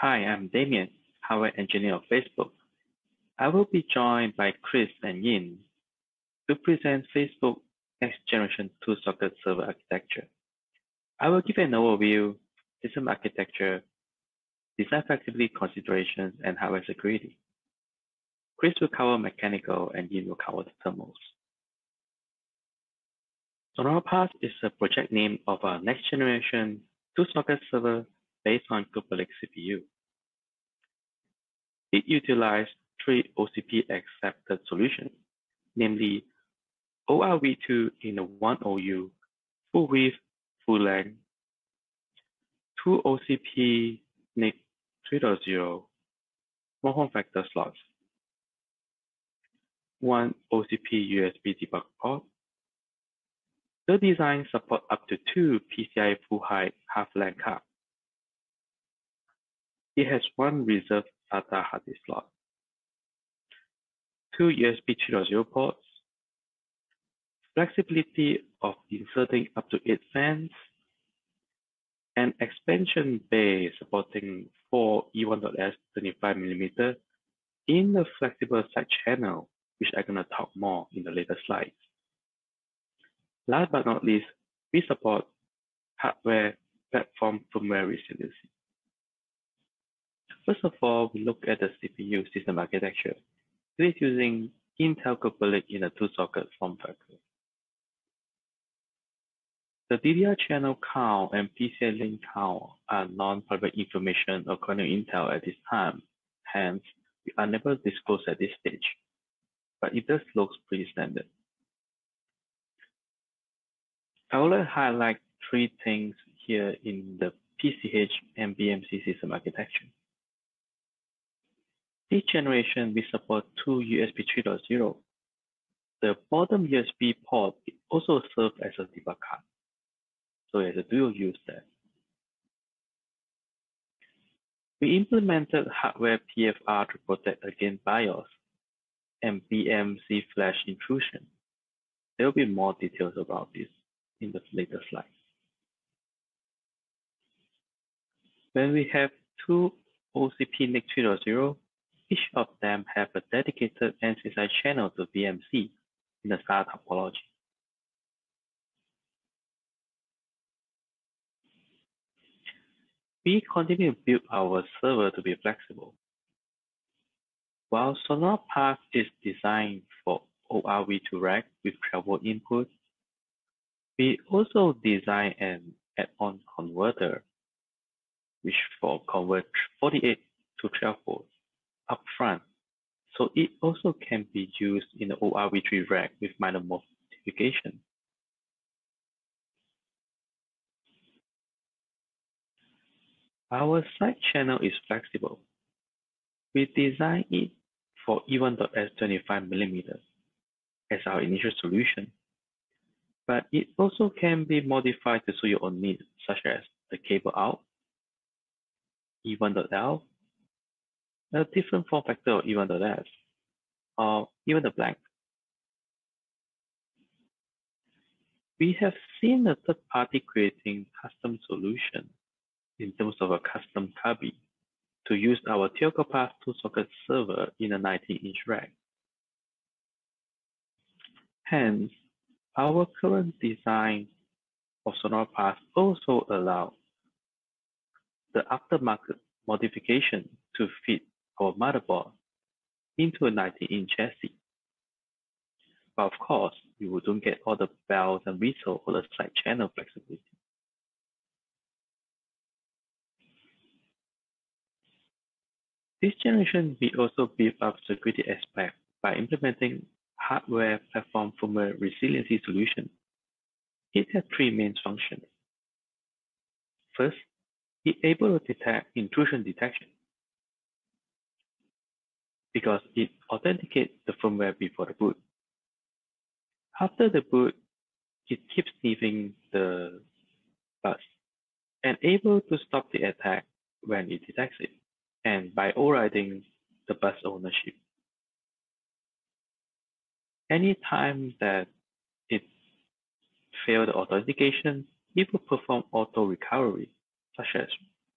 Hi, I'm Damien, hardware engineer of Facebook. I will be joined by Chris and Yin to present Facebook next generation two-socket server architecture. I will give an overview, system architecture, design flexibility considerations, and hardware security. Chris will cover mechanical and Yin will cover the thermals. Sonora Pass is a project name of our next generation two-socket server based on Lake CPU. It utilized three OCP accepted solutions, namely ORV2 in a 1OU, full width, full length, two OCP NIC 3.0, small form factor slots, one OCP USB debug port. The design supports up to two PCI full height half length cards. It has one reserved SATA hard disk slot, two USB 3.0 ports, flexibility of inserting up to eight fans, and expansion bay supporting four E1.S 25mm in the flexible side channel, which I'm going to talk more in the later slides. Last but not least, we support hardware platform firmware resiliency. First of all, we look at the CPU system architecture. It is using Intel Lake in a two-socket form factor. The DDR channel count and PCI link count are non-public information according to Intel at this time. Hence, we are never disclosed at this stage, but it does look pretty standard. I would like to highlight three things here in the PCH and BMC system architecture. This generation, we support two USB 3.0. The bottom USB port also serves as a debug card. So it's a dual use there. We implemented hardware PFR to protect against BIOS and BMC flash intrusion. There will be more details about this in the later slides. When we have two OCP NIC 3.0, each of them have a dedicated NCSI channel to BMC in the SATA topology. We continue to build our server to be flexible. While Sonora Pass is designed for ORV to rack with 12 input, we also design an add-on converter, which for convert 48 to 12 volts upfront. So it also can be used in the ORV3 rack with minor modification. Our side channel is flexible. We design it for E1.S 25mm as our initial solution, but it also can be modified to suit your own needs, such as the cable out, E1.L, a different form factor of E1.S, or uh, even the blank. We have seen a third party creating custom solution in terms of a custom cubby to use our Tioga Pass two-socket server in a 19-inch rack. Hence, our current design of Sonora Pass also allows the aftermarket modification to fit our motherboard into a 19-inch chassis. But of course, you don't get all the bells and whistles or the side channel flexibility. This generation, we also beef up security aspect by implementing hardware platform firmware resiliency solution. It has three main functions. First, it able to detect intrusion detection because it authenticates the firmware before the boot. After the boot, it keeps sniffing the bus and able to stop the attack when it detects it and by overriding the bus ownership. Anytime that it failed authentication, it will perform auto recovery, such as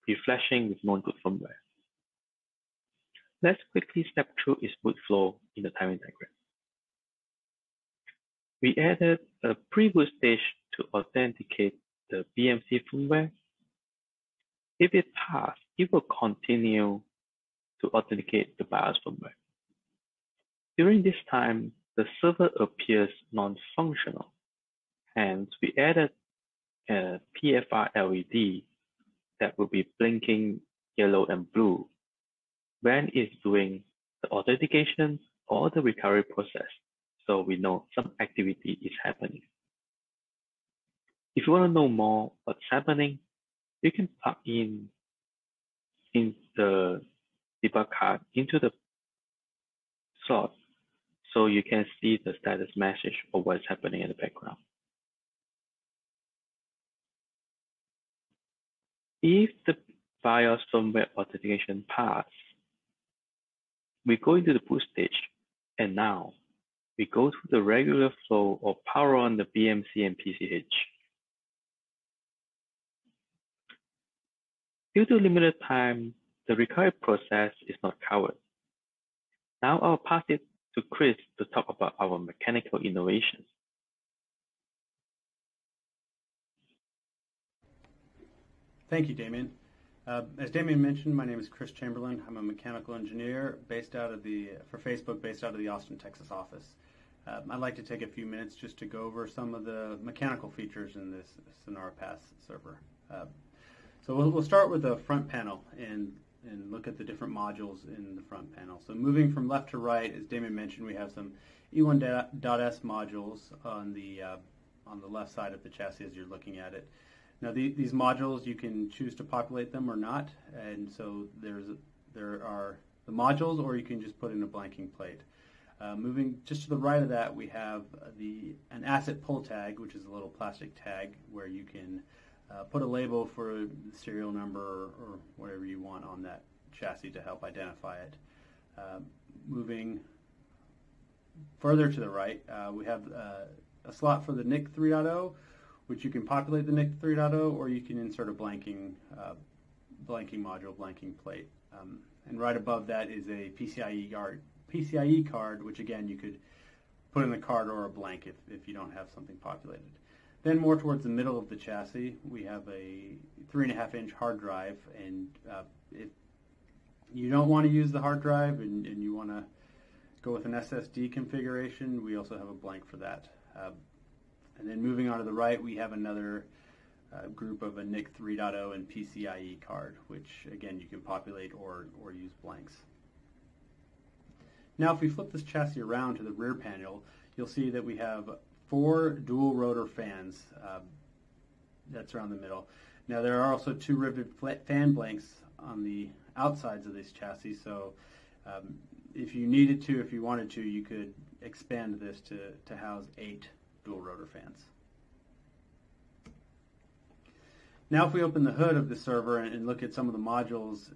reflashing with known good firmware Let's quickly step through its boot flow in the timing diagram. We added a pre-boot stage to authenticate the BMC firmware. If it passed, it will continue to authenticate the BIOS firmware. During this time, the server appears non-functional. Hence, we added a PFR LED that will be blinking yellow and blue when it's doing the authentication or the recovery process. So we know some activity is happening. If you want to know more what's happening, you can plug in in the debug card into the slot so you can see the status message of what's happening in the background. If the BIOS firmware authentication pass, we go into the boot stage, and now we go through the regular flow of power on the BMC and PCH. Due to limited time, the recovery process is not covered. Now I'll pass it to Chris to talk about our mechanical innovations. Thank you, Damien. Uh, as Damien mentioned, my name is Chris Chamberlain. I'm a mechanical engineer based out of the for Facebook, based out of the Austin, Texas office. Um, I'd like to take a few minutes just to go over some of the mechanical features in this Sonora Pass server. Uh, so we'll, we'll start with the front panel and and look at the different modules in the front panel. So moving from left to right, as Damien mentioned, we have some E1.S modules on the uh, on the left side of the chassis as you're looking at it. Now the, these modules, you can choose to populate them or not, and so there's there are the modules, or you can just put in a blanking plate. Uh, moving just to the right of that, we have the an asset pull tag, which is a little plastic tag where you can uh, put a label for the serial number or, or, whatever you want on that chassis to help identify it. Uh, moving further to the right, uh, we have uh, a slot for the NIC 3.0, which you can populate the NIC 3.0 or you can insert a blanking, uh, blanking module, blanking plate. Um, and right above that is a PCIe card, PCIe card, which again you could put in the card or a blank if, if you don't have something populated. Then more towards the middle of the chassis, we have a three and a half inch hard drive, and uh, if you don't want to use the hard drive and, and you want to go with an SSD configuration, we also have a blank for that. Uh, and then moving on to the right, we have another uh, group of a NIC 3.0 and PCIe card, which again you can populate or, or use blanks. Now if we flip this chassis around to the rear panel, you'll see that we have four dual rotor fans uh, that's around the middle. Now there are also two riveted fan blanks on the outsides of this chassis, so um, if you needed to, if you wanted to, you could expand this to, to house eight dual rotor fans. Now if we open the hood of the server and look at some of the modules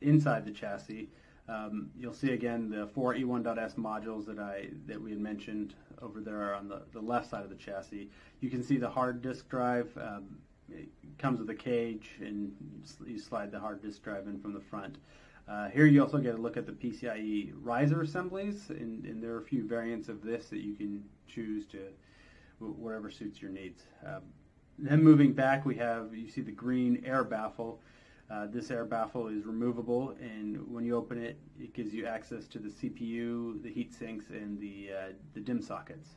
inside the chassis, um, you'll see again the four E1.S modules that I that we had mentioned over there on the, the left side of the chassis. You can see the hard disk drive. Um, it comes with a cage, and you slide the hard disk drive in from the front. Uh, here you also get a look at the PCIe riser assemblies, and, and, there are a few variants of this that you can choose to whatever suits your needs. Um, then moving back, we have you see the green air baffle. Uh, this air baffle is removable, and when you open it, it gives you access to the CPU, the heat sinks, and the, uh, the DIMM sockets.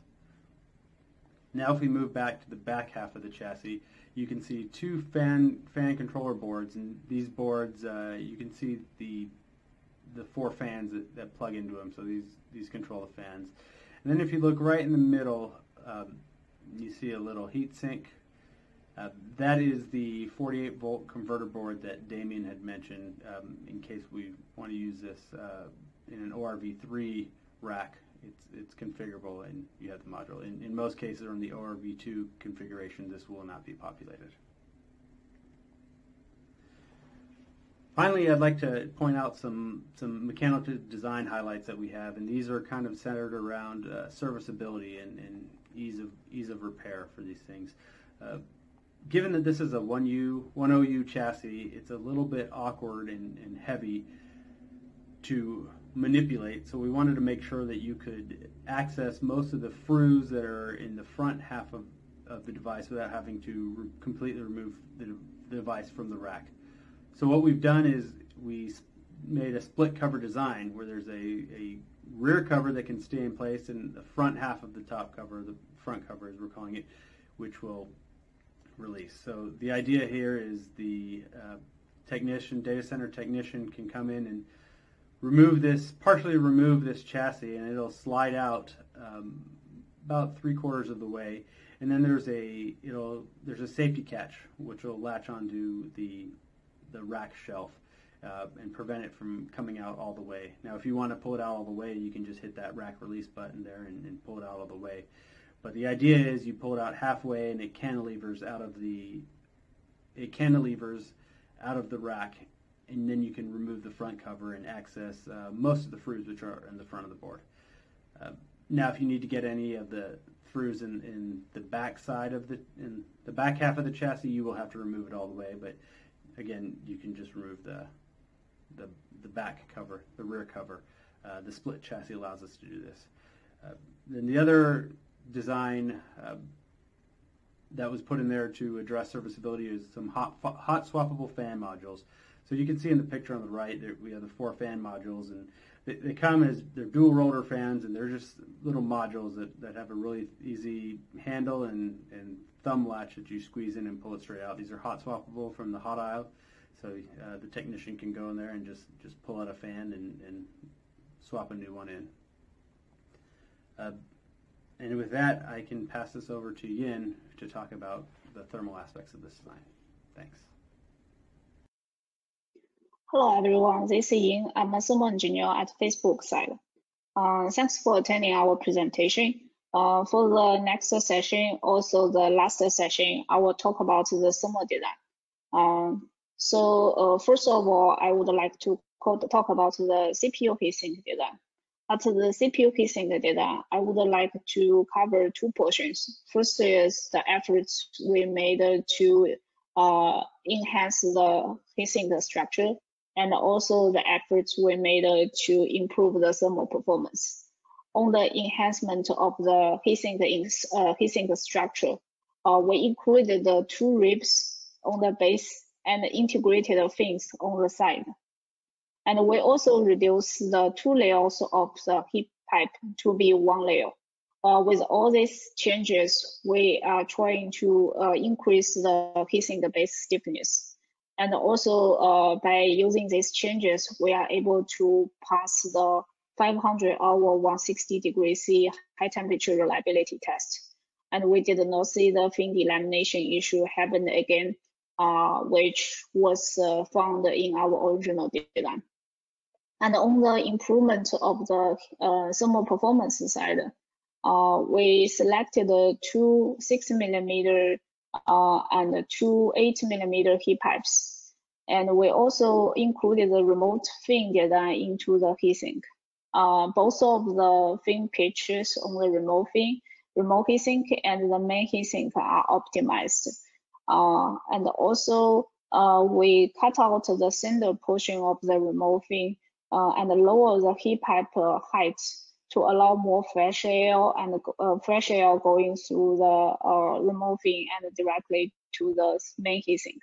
Now if we move back to the back half of the chassis, you can see two fan, fan controller boards, and these boards, uh, you can see the, the four fans that, that plug into them, so these, these control the fans. And then if you look right in the middle, um, you see a little heat sink uh, that is the 48 volt converter board that Damien had mentioned um, in case we want to use this uh, in an ORV3 rack. It's, it's configurable and you have the module. In, in most cases on the ORV2 configuration this will not be populated. Finally, I'd like to point out some, some mechanical design highlights that we have, and these are kind of centered around uh, serviceability and, and, ease of ease of repair for these things. Uh, given that this is a 1U, 1OU chassis, it's a little bit awkward and, and heavy to manipulate. So we wanted to make sure that you could access most of the FRUs that are in the front half of, of the device without having to re- completely remove the, the device from the rack. So what we've done is we made a split cover design where there's a, a rear cover that can stay in place and the front half of the top cover, the front cover as we're calling it, which will release. So the idea here is the uh, technician, data center technician can come in and remove this, partially remove this chassis and it'll slide out um, about three quarters of the way. And then there's a it'll there's a safety catch which will latch onto the the rack shelf uh, and prevent it from coming out all the way. Now, if you want to pull it out all the way, you can just hit that rack release button there and, and pull it out all the way. But the idea is you pull it out halfway and it cantilevers out of the it cantilevers out of the rack, and then you can remove the front cover and access uh, most of the FRUs which are in the front of the board. Uh, now, if you need to get any of the FRUs in, in the back side of the in the back half of the chassis, you will have to remove it all the way. But again, you can just remove the the, the back cover, the rear cover. Uh, the split chassis allows us to do this. Uh, then the other design uh, that was put in there to address serviceability is some hot, hot swappable fan modules. So you can see in the picture on the right, there, we have the four fan modules, and they, they, come as they're dual rotor fans, and they're just little modules that, that have a really easy handle and, and thumb latch that you squeeze in and pull it straight out. These are hot swappable from the hot aisle. So uh, the technician can go in there and just, just pull out a fan and, and swap a new one in. Uh, and with that, I can pass this over to Yin to talk about the thermal aspects of this design. Thanks. Hello, everyone. This is Yin. I'm a thermal engineer at Facebook side. Uh, thanks for attending our presentation. Uh, for the next session, also the last session, I will talk about the thermal design. Um, so uh, first of all, I would like to talk about the CPU heatsink data. At the CPU heatsink data, I would like to cover two portions. First is the efforts we made to uh, enhance the heatsink structure, and also the efforts we made to improve the thermal performance. On the enhancement of the heatsink, uh, heatsink structure, uh, we included the two ribs on the base and integrated fins on the side. And we also reduce the two layers of the heat pipe to be one layer. Uh, with all these changes, we are trying to uh, increase the heatsink base stiffness. And also uh, by using these changes, we are able to pass the 500 hour 160 degrees C high temperature reliability test. And we did not see the fin delamination issue happen again uh, which was uh, found in our original design. And on the improvement of the uh, thermal performance side, uh, we selected two 6 millimeter uh, and two 8 millimeter heat pipes. And we also included the remote fin design into the heatsink. Uh, both of the fin pitches on the remote fin, remote heatsink and the main heatsink are optimized uh, and also uh, we cut out the center portion of the remote fin uh, and lower the heat pipe height to allow more fresh air and uh, fresh air going through the uh, remote fin and directly to the main heatsink.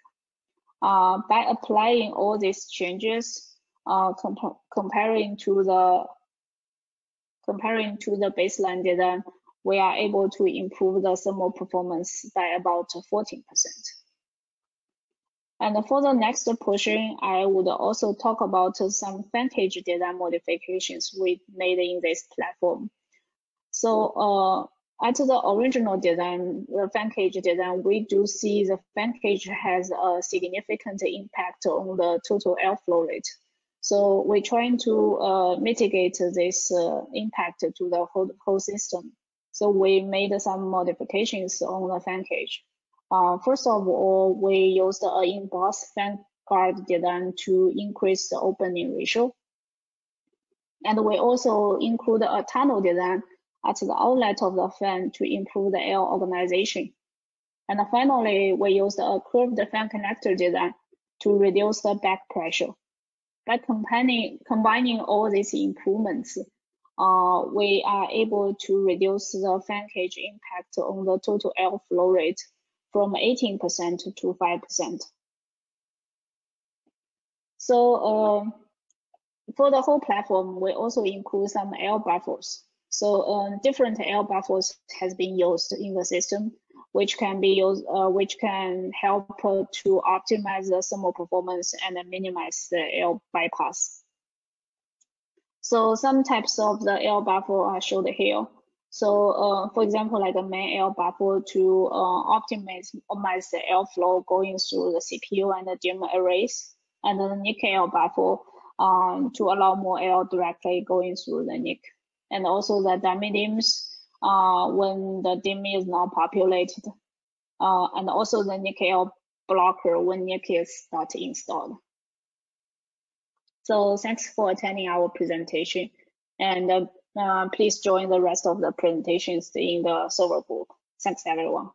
Uh, by applying all these changes, comp comparing to the comparing to the baseline design, we are able to improve the thermal performance by about 14%. And for the next portion, I would also talk about some fan cage design modifications we made in this platform. So uh, at the original design, the fan cage design, we do see the fan cage has a significant impact on the total airflow rate. So we're trying to uh, mitigate this uh, impact to the whole, whole system. So we made some modifications on the fan cage. Uh, first of all, we used an in-box fan guard design to increase the opening ratio. And we also include a tunnel design at the outlet of the fan to improve the air organization. And finally, we used a curved fan connector design to reduce the back pressure. by combining, combining all these improvements, uh, we are able to reduce the fan cage impact on the total airflow rate from 18% to 5%. So uh, for the whole platform, we also include some air buffers. So um, different air buffers has been used in the system, which can be used, uh, which can help to optimize the thermal performance and minimize the air bypass. So some types of the air buffer are shown here. So uh, for example, like the main air buffer to uh, optimize, optimize the airflow going through the CPU and the DIMM arrays, and the NIC air buffer um, to allow more air directly going through the NIC. And also the dummy DIMMs uh, when the DIMM is not populated. Uh, and also the NIC air blocker when NIC is not installed. So thanks for attending our presentation. And uh, uh, please join the rest of the presentations in the server book. Thanks everyone.